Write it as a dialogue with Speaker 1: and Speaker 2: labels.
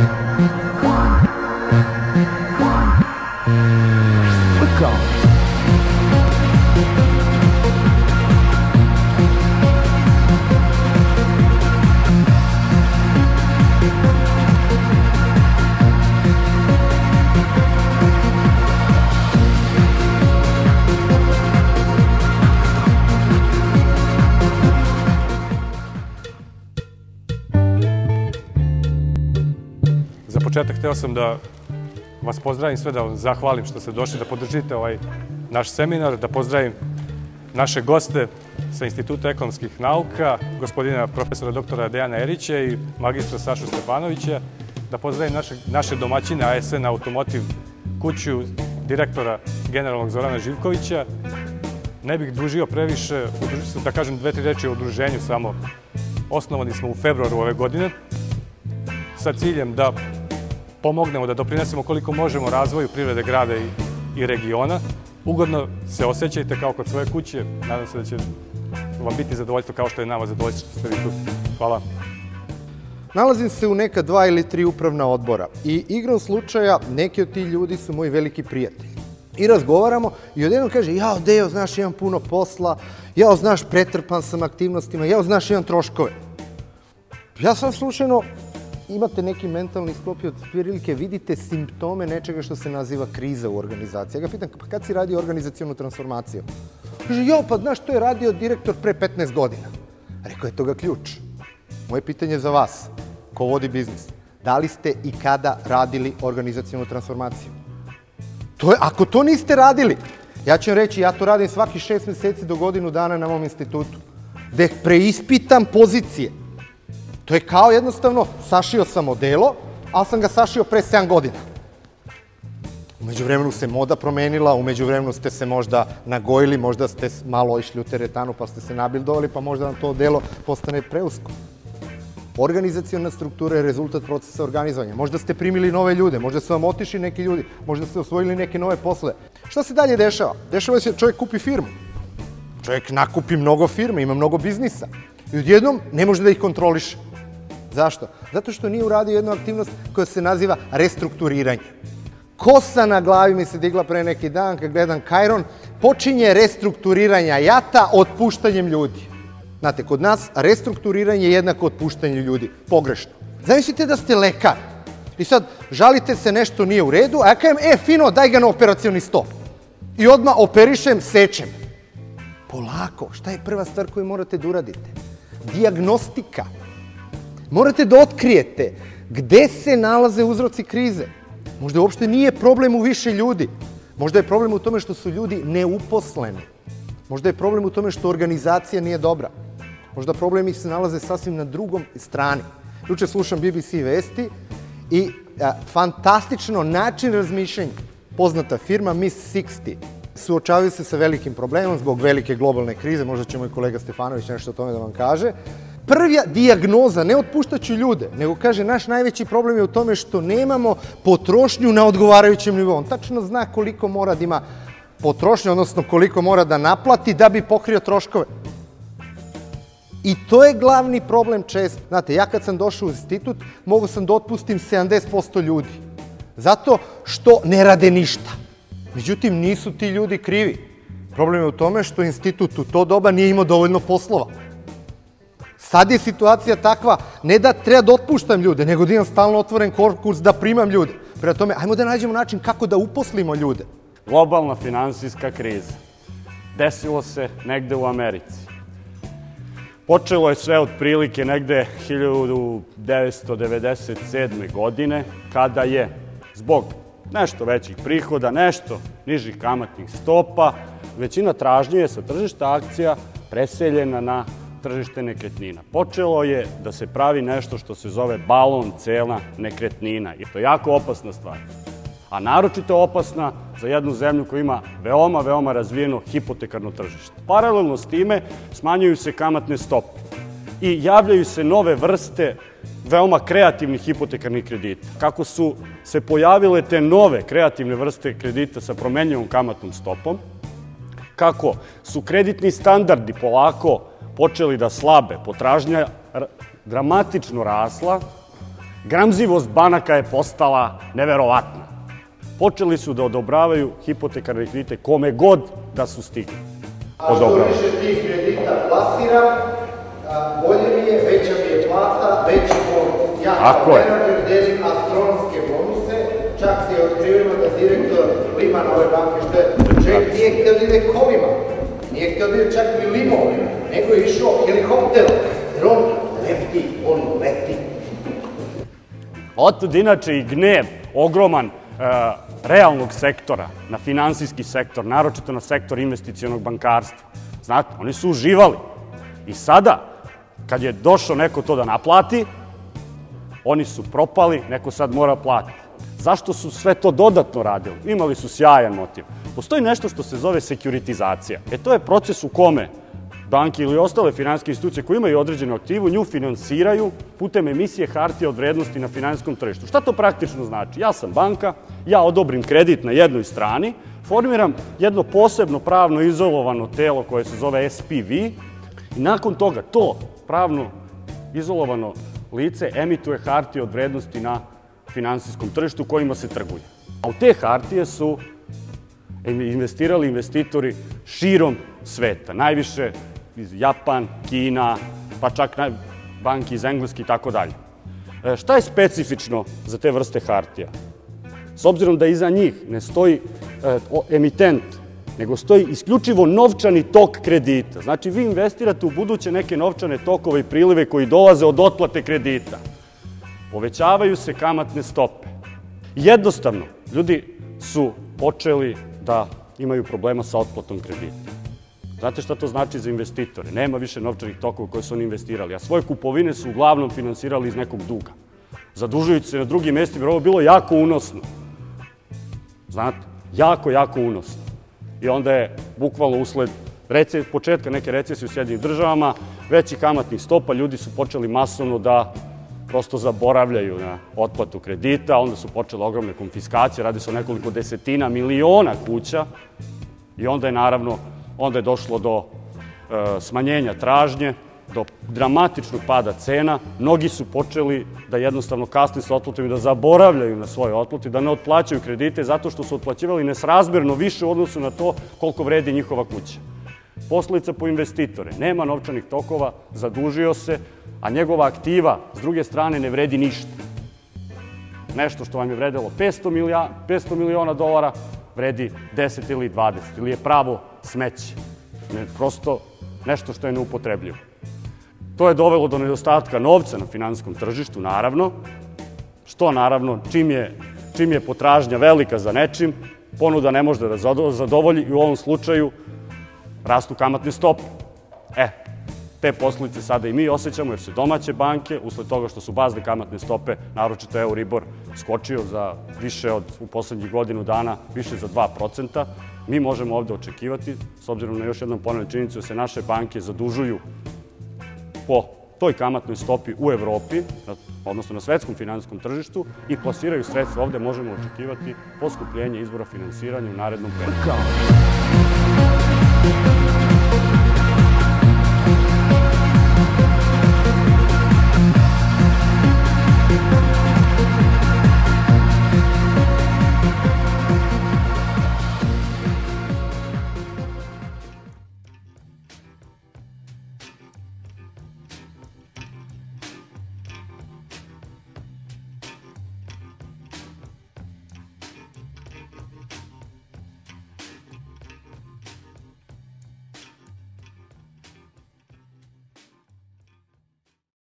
Speaker 1: Za početak hteo sam da vas pozdravim sve, da vam zahvalim što ste došli da podržite ovaj naš seminar, da pozdravim naše goste sa Instituta ekonomskih nauka, gospodina profesora doktora Dejana Erića i magistra Sašu Stepanovića, da pozdravim naše, naše domaćine ASN Automotive kuću direktora generalnog Zorana Živkovića. Ne bih dužio previše, da kažem dve, tri reči o udruženju samo. Osnovani smo u februaru ove godine sa ciljem da pomognemo, da doprinesemo koliko možemo razvoju privrede grada i, i regiona. Ugodno se osjećajte kao kod svoje kuće. Nadam se da će vam biti zadovoljstvo kao što je nama zadovoljstvo što ste vi tu. Hvala.
Speaker 2: Nalazim se u neka dva ili tri upravna odbora i igrom slučaja neki od ti ljudi su moji veliki prijatelji. I razgovaramo i odjednom kaže, jao, Dejo, znaš, imam puno posla, jao, znaš, pretrpan sam aktivnostima, jao, znaš, imam troškove. Ja sam slučajno, imate neki mentalni sklop i od prilike vidite simptome nečega što se naziva kriza u organizaciji. Ja ga pitam, pa kad si radio organizacijonu transformaciju? Kaže, jo, pa znaš, to je radio direktor pre 15 godina. Rekao je toga ključ. Moje pitanje za vas, ko vodi biznis, da li ste i kada radili organizacijonu transformaciju? To je, ako to niste radili, ja ću vam reći, ja to radim svaki šest meseci do godinu dana na mom institutu, gde preispitam pozicije. To je kao jednostavno, sašio sam odelo, ali sam ga sašio pre 7 godina. Umeđu vremenu se moda promenila, umeđu vremenu ste se možda nagojili, možda ste malo išli u teretanu pa ste se nabildovali, pa možda vam to delo postane preusko. Organizacijona struktura je rezultat procesa organizovanja. Možda ste primili nove ljude, možda su vam otišli neki ljudi, možda ste osvojili neke nove poslove. Šta se dalje dešava? Dešava se čovjek kupi firmu. Čovjek nakupi mnogo firme, ima mnogo biznisa. I odjednom ne može da ih kontroliše. Zašto? Zato što nije uradio jednu aktivnost koja se naziva restrukturiranje. Kosa na glavi mi se digla pre neki dan kad gledam Kajron, počinje restrukturiranja jata otpuštanjem ljudi. Znate, kod nas restrukturiranje je jednako otpuštanje ljudi. Pogrešno. Zamislite da ste lekar i sad žalite se nešto nije u redu, a ja kajem, e, fino, daj ga na operacioni sto. I odmah operišem, sečem. Polako, šta je prva stvar koju morate da uradite? Diagnostika. Morate da otkrijete gde se nalaze uzroci krize. Možda uopšte nije problem u više ljudi. Možda je problem u tome što su ljudi neuposleni. Možda je problem u tome što organizacija nije dobra. Možda problemi se nalaze sasvim na drugom strani. Juče slušam BBC vesti i a, fantastično način razmišljanja. Poznata firma Miss 60 suočavaju se sa velikim problemom zbog velike globalne krize, možda će moj kolega Stefanović nešto o tome da vam kaže. Prva dijagnoza, ne otpuštaću ljude, nego kaže naš najveći problem je u tome što nemamo potrošnju na odgovarajućem nivou. On tačno zna koliko mora da ima potrošnje, odnosno koliko mora da naplati da bi pokrio troškove. I to je glavni problem često. Znate, ja kad sam došao u institut, mogu sam da otpustim 70% ljudi. Zato što ne rade ništa. Međutim, nisu ti ljudi krivi. Problem je u tome što institut u to doba nije imao dovoljno poslova. Sad je situacija takva, ne da treba da otpuštam ljude, nego da imam stalno otvoren konkurs da primam ljude. Prema tome, ajmo da nađemo način kako da uposlimo ljude.
Speaker 3: Globalna finansijska kriza. Desilo se negde u Americi. Počelo je sve otprilike negde 1997. godine, kada je zbog nešto većih prihoda, nešto nižih kamatnih stopa, većina tražnje sa tržišta akcija preseljena na tržište nekretnina. Počelo je da se pravi nešto što se zove balon cena nekretnina i to je jako opasna stvar. A naročito opasna za jednu zemlju koja ima veoma, veoma razvijeno hipotekarno tržište. Paralelno s time smanjuju se kamatne stope i javljaju se nove vrste veoma kreativnih hipotekarnih kredita. Kako su se pojavile te nove kreativne vrste kredita sa promenljivom kamatnom stopom, kako su kreditni standardi polako počeli da slabe, potražnja dramatično rasla Gramzivost banaka je postala neverovatna. Počeli su da odobravaju hipotekarne kredite kome god da su stigli.
Speaker 2: A što više tih kredita plasiram, bolje mi je, veća mi je plata, veći bonus. Ja kao
Speaker 3: je.
Speaker 2: delim astronomske bonuse, čak se je otkriveno da direktor Liman ove banke, što je čovjek nije htio ide kolima, nije htio ide čak limovima, nego je išao helikopterom, jer on leti, on leti.
Speaker 3: Otud inače i gnev ogroman e, realnog sektora na finansijski sektor, naročito na sektor investicionog bankarstva. Znate, oni su uživali. I sada, kad je došao neko to da naplati, oni su propali, neko sad mora platiti. Zašto su sve to dodatno radili? Imali su sjajan motiv. Postoji nešto što se zove sekuritizacija. E to je proces u kome banke ili ostale finansijske institucije koje imaju određenu aktivu, nju finansiraju putem emisije hartije od vrednosti na finansijskom tržištu. Šta to praktično znači? Ja sam banka, ja odobrim kredit na jednoj strani, formiram jedno posebno pravno izolovano telo koje se zove SPV i nakon toga to pravno izolovano lice emituje hartije od vrednosti na finansijskom tržištu kojima se trguje. A u te hartije su investirali investitori širom sveta. Najviše iz Japan, Kina, pa čak banki iz Engleske i tako dalje. E, Šta je specifično za te vrste hartija? S obzirom da iza njih ne stoji e, emitent, nego stoji isključivo novčani tok kredita. Znači, vi investirate u buduće neke novčane tokove i prilive koji dolaze od otplate kredita. Povećavaju se kamatne stope. Jednostavno, ljudi su počeli da imaju problema sa otplatom kredita. Znate šta to znači za investitore? Nema više novčanih tokova koje su oni investirali, a svoje kupovine su uglavnom finansirali iz nekog duga. Zadužujući se na drugim mestima, jer ovo bilo jako unosno. Znate, jako, jako unosno. I onda je bukvalno usled rece, početka neke recesije u Sjedinim državama, veći kamatnih stopa, ljudi su počeli masovno da prosto zaboravljaju na otplatu kredita, onda su počele ogromne konfiskacije, radi se o nekoliko desetina miliona kuća i onda je naravno, onda je došlo do e, smanjenja tražnje, do dramatičnog pada cena, mnogi su počeli da jednostavno kasne sa otplatom i da zaboravljaju na svoje otplate, da ne otplaćaju kredite zato što su otplaćivali nesrazmerno više u odnosu na to koliko vredi njihova kuća. Posledica po investitore. Nema novčanih tokova, zadužio se, a njegova aktiva s druge strane ne vredi ništa. Nešto što vam je vredelo 500, milija, 500 miliona dolara vredi 10 ili 20 ili je pravo smeće. Ne, prosto nešto što je neupotrebljivo. To je dovelo do nedostatka novca na finansijskom tržištu, naravno, što naravno čim je, čim je potražnja velika za nečim, ponuda ne može da zado- zadovolji i u ovom slučaju rastu kamatne stope. E, te posledice sada i mi osjećamo jer se domaće banke, usled toga što su bazne kamatne stope, naročito Euribor, skočio za više od, u poslednjih godinu dana, više za 2%, mi možemo ovde očekivati, s obzirom na još jednom ponavljam činjenicu da se naše banke zadužuju po toj kamatnoj stopi u Evropi, odnosno na svetskom finansijskom tržištu i plasiraju sredstva ovde, možemo očekivati poskupljenje izvora finansiranja u narednom periodu.